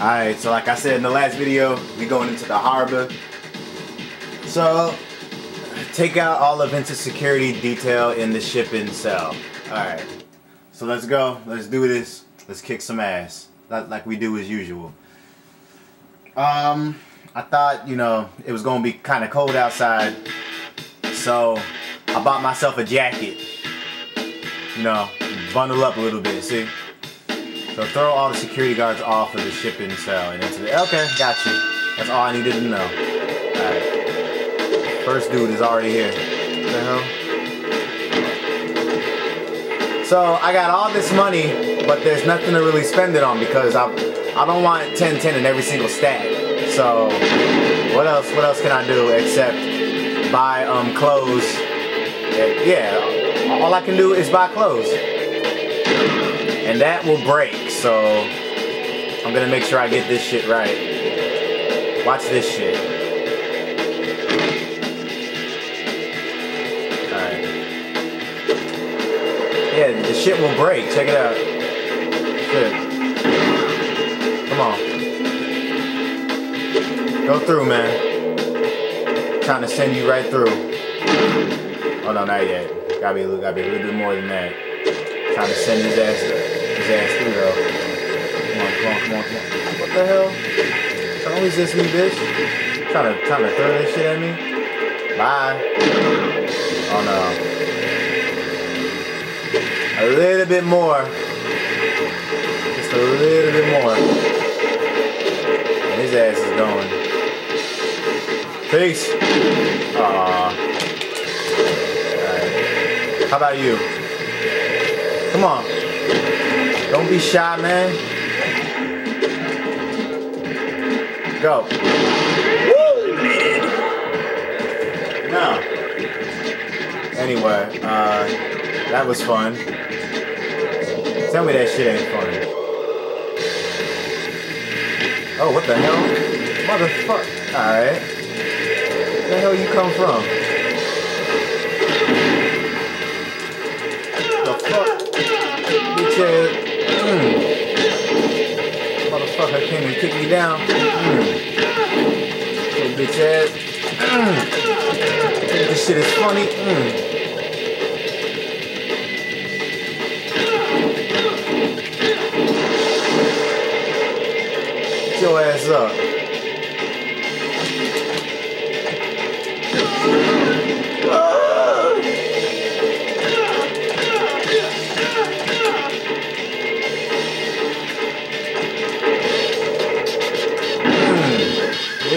Alright, so like I said in the last video, we going into the harbor. So, take out all of Vince's security detail in the shipping cell. Alright, so let's go. Let's do this. Let's kick some ass. Like we do as usual. Um, I thought, you know, it was going to be kind of cold outside. So, I bought myself a jacket. You know, bundle up a little bit, see? So throw all the security guards off of the shipping cell and into the. Okay, got you. That's all I needed to know. Alright. First dude is already here. What the hell? So I got all this money, but there's nothing to really spend it on because I I don't want 10 10 in every single stack. So what else what else can I do except buy um clothes? Yeah, all I can do is buy clothes and that will break. So I'm gonna make sure I get this shit right. Watch this shit. Alright. Yeah, the shit will break. Check it out. Shit. Come on. Go through, man. trying to send you right through. Oh no, not yet. Gotta be, gotta be a little bit more than that. Trying to send his ass ass through. Come on, come on, come on, come on. What the hell? Don't resist me, bitch. Trying to trying to throw this shit at me? Bye. Oh no. A little bit more. Just a little bit more. And his ass is going. Peace. Aww. Alright. How about you? Come on. Be shy, man. Go. Woo! No. Anyway, uh, that was fun. Tell me that shit ain't fun. Oh, what the hell? Motherfucker. Alright. Where the hell you come from? Came and kicked me down. Mm. Little bitch ass. Mm. This shit is funny. Mm. Get your ass up.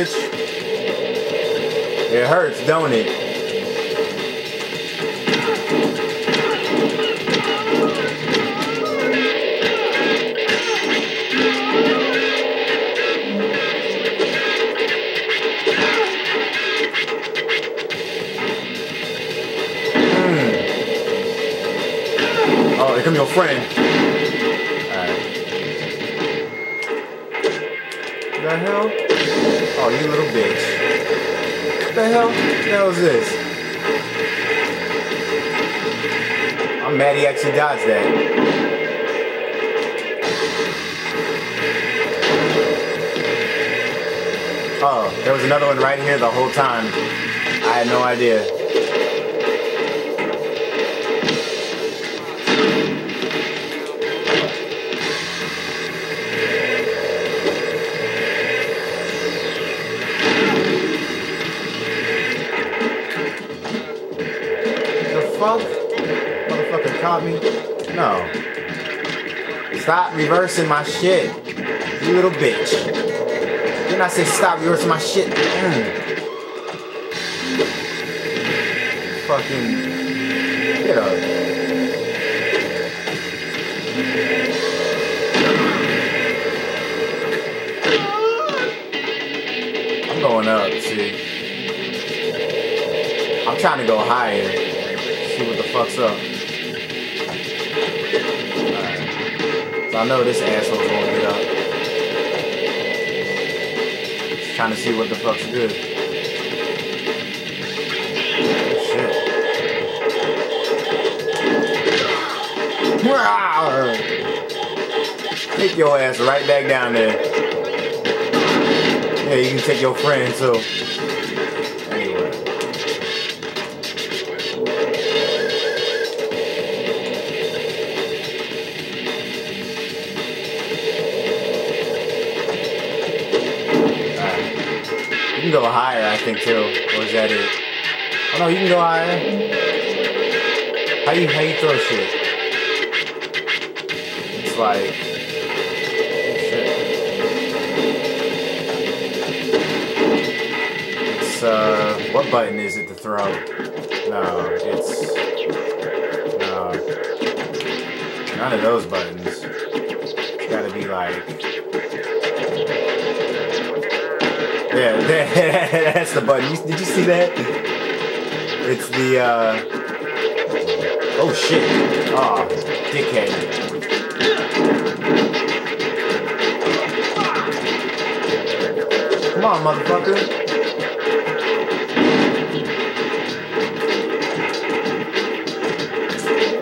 It hurts, don't it? Hmm. Oh, here come your friend. The hell? Oh, you little bitch What the hell? What the hell is this? I'm mad he actually dodged that. Oh, there was another one right here the whole time. I had no idea. Fuck? Motherfucker caught me? No. Stop reversing my shit. You little bitch. Didn't I say stop reversing my shit? Mm. Fucking. Get up. I'm going up, see. I'm trying to go higher see what the fuck's up. Right. So I know this asshole's gonna get up. Just trying to see what the fuck's good. Shit. Take your ass right back down there. Yeah, you can take your friend too. Can go higher, I think, too. Or is that it? Oh no, you can go higher. How you how you throw shit? It's like shit. It's uh what button is it to throw? No, it's no none of those buttons. It's gotta be like Yeah, that's the button. You, did you see that? It's the uh Oh shit. Aw, oh, dickhead. Come on, motherfucker.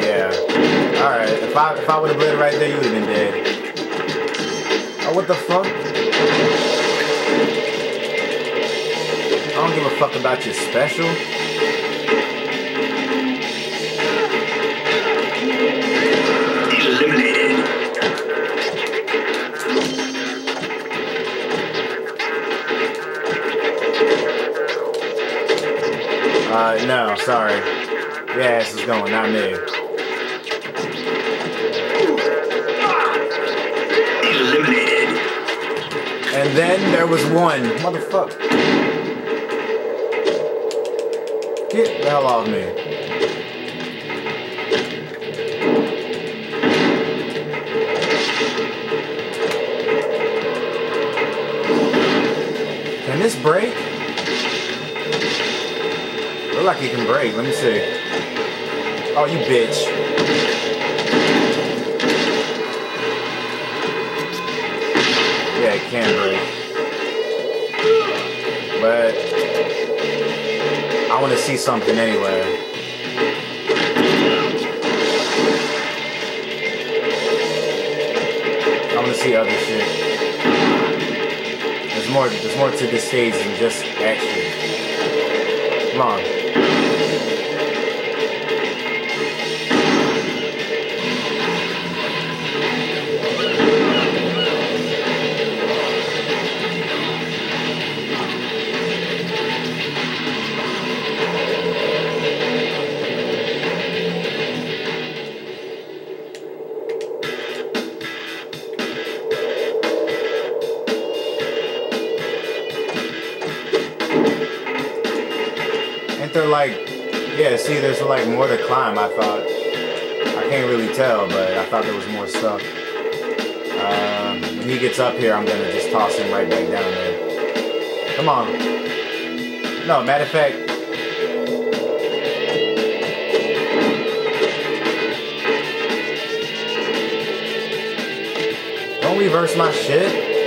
Yeah. Alright, if I if I would have bled right there, you would have been dead. Oh, what the fuck? I don't give a fuck about your special. Eliminated. Uh, no, sorry. Your ass is going, not me. Eliminated. And then there was one. Motherfucker. Get the hell off me. Can this break? Look like it can break. Let me see. Oh, you bitch. Yeah, it can break. But I want to see something anyway. I want to see other shit. There's more. There's more to this stage than just action. Come on. There like, yeah, see, there's like more to climb, I thought. I can't really tell, but I thought there was more stuff. Um, when he gets up here, I'm gonna just toss him right back down there. Come on. No, matter of fact, don't reverse my shit.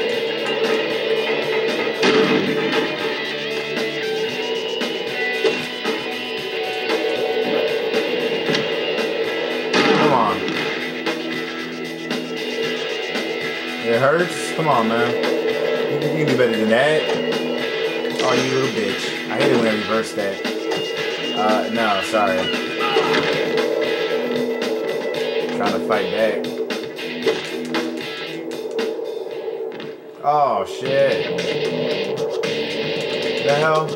Hurts? Come on, man. You, you can do better than that. Oh, you little bitch. I hate it when I reverse that. Uh, no, sorry. Trying to fight back. Oh, shit. The hell?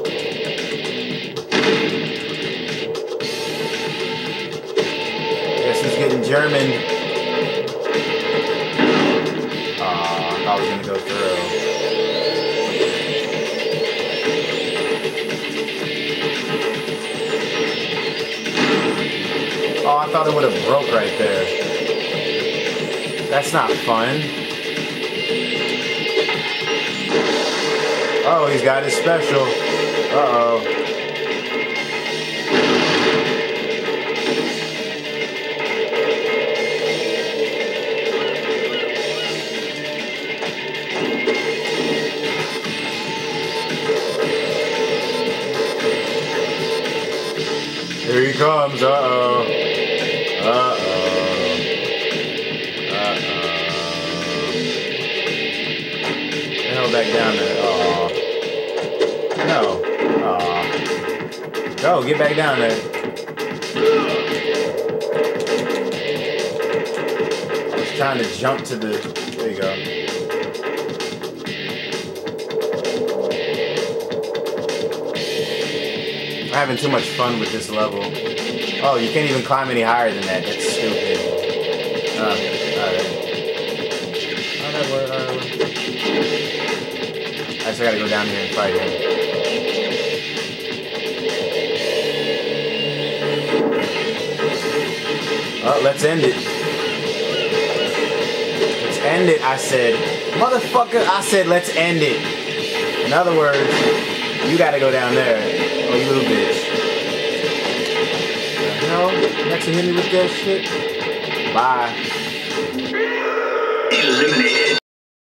Guess who's getting German? Oh, I thought it would have broke right there. That's not fun. Oh, he's got his special. Uh-oh. drums. Uh oh. Uh oh. Uh oh. Held back down there. Oh. No. Oh. Go, get back down there. I trying to jump to the. There you go. I'm having too much fun with this level. Oh, you can't even climb any higher than that. That's stupid. Uh. Oh, alright. I just gotta go down here and fight him. Oh, let's end it. Let's end it, I said. Motherfucker, I said let's end it. In other words, you gotta go down there. Oh, you little bitch. To hit with that shit. Bye. Eliminated.